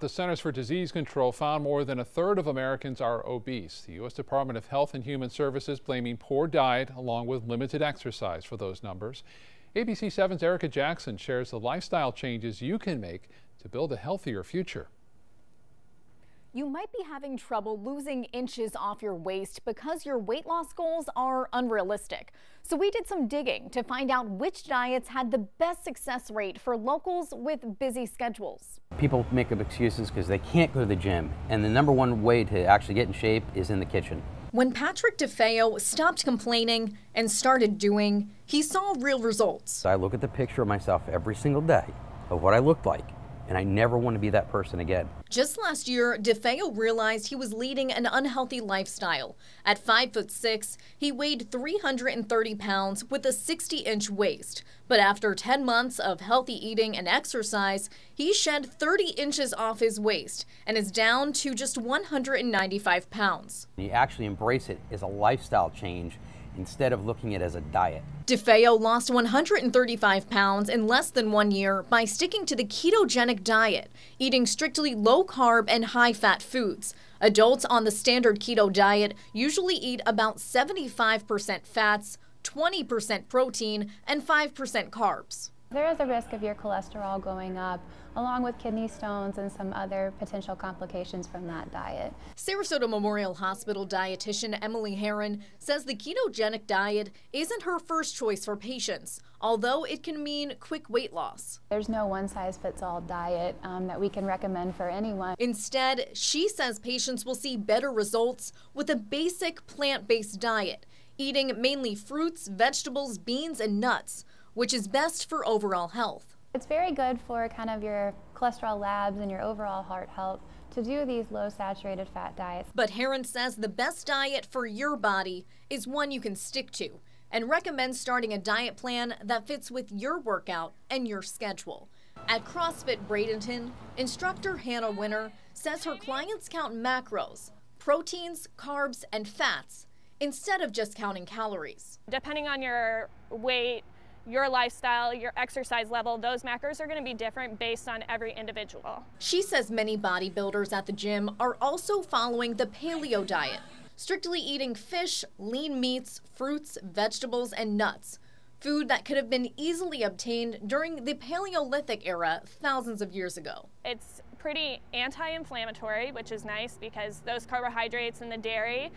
The Centers for Disease Control found more than a third of Americans are obese. The U.S. Department of Health and Human Services blaming poor diet along with limited exercise for those numbers. ABC 7's Erica Jackson shares the lifestyle changes you can make to build a healthier future you might be having trouble losing inches off your waist because your weight loss goals are unrealistic. So we did some digging to find out which diets had the best success rate for locals with busy schedules. People make up excuses because they can't go to the gym, and the number one way to actually get in shape is in the kitchen. When Patrick DeFeo stopped complaining and started doing, he saw real results. I look at the picture of myself every single day of what I looked like and I never want to be that person again. Just last year, DeFeo realized he was leading an unhealthy lifestyle. At 5 foot 6, he weighed 330 pounds with a 60-inch waist. But after 10 months of healthy eating and exercise, he shed 30 inches off his waist and is down to just 195 pounds. You actually embrace it as a lifestyle change instead of looking at it as a diet. DeFeo lost 135 pounds in less than one year by sticking to the ketogenic diet, eating strictly low carb and high fat foods. Adults on the standard keto diet usually eat about 75% fats, 20% protein, and 5% carbs. There is a risk of your cholesterol going up, along with kidney stones and some other potential complications from that diet. Sarasota Memorial Hospital dietitian Emily Herron says the ketogenic diet isn't her first choice for patients, although it can mean quick weight loss. There's no one size fits all diet um, that we can recommend for anyone. Instead, she says patients will see better results with a basic plant based diet, eating mainly fruits, vegetables, beans, and nuts which is best for overall health. It's very good for kind of your cholesterol labs and your overall heart health to do these low saturated fat diets. But Herron says the best diet for your body is one you can stick to and recommends starting a diet plan that fits with your workout and your schedule. At CrossFit Bradenton, instructor Hannah Winter says her clients count macros, proteins, carbs, and fats instead of just counting calories. Depending on your weight, your lifestyle, your exercise level, those macros are going to be different based on every individual. She says many bodybuilders at the gym are also following the paleo diet, strictly eating fish, lean meats, fruits, vegetables, and nuts. Food that could have been easily obtained during the Paleolithic era thousands of years ago. It's pretty anti inflammatory, which is nice because those carbohydrates and the dairy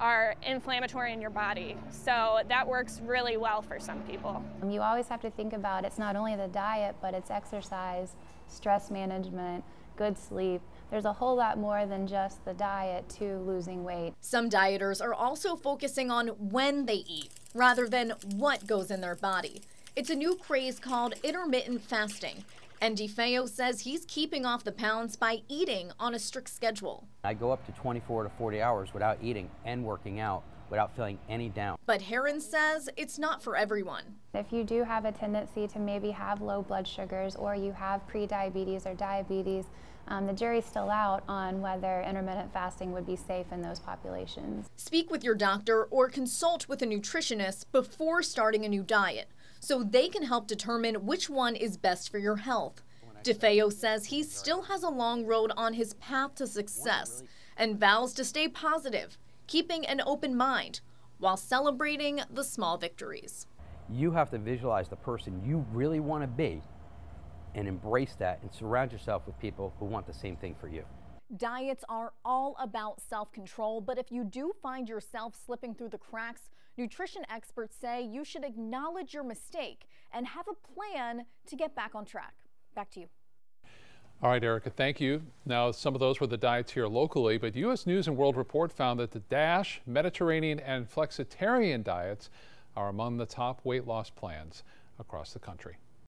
are inflammatory in your body. So that works really well for some people. You always have to think about it's not only the diet, but it's exercise, stress management, good sleep. There's a whole lot more than just the diet to losing weight. Some dieters are also focusing on when they eat rather than what goes in their body. It's a new craze called intermittent fasting, and DeFeo says he's keeping off the pounds by eating on a strict schedule. I go up to 24 to 40 hours without eating and working out without feeling any down. But Herron says it's not for everyone. If you do have a tendency to maybe have low blood sugars or you have prediabetes or diabetes, um, the jury's still out on whether intermittent fasting would be safe in those populations. Speak with your doctor or consult with a nutritionist before starting a new diet so they can help determine which one is best for your health. DeFeo says he still has a long road on his path to success and vows to stay positive, keeping an open mind while celebrating the small victories. You have to visualize the person you really want to be and embrace that and surround yourself with people who want the same thing for you. Diets are all about self control, but if you do find yourself slipping through the cracks, nutrition experts say you should acknowledge your mistake and have a plan to get back on track. Back to you. All right, Erica, thank you. Now, some of those were the diets here locally, but U.S. News and World Report found that the DASH, Mediterranean, and flexitarian diets are among the top weight loss plans across the country.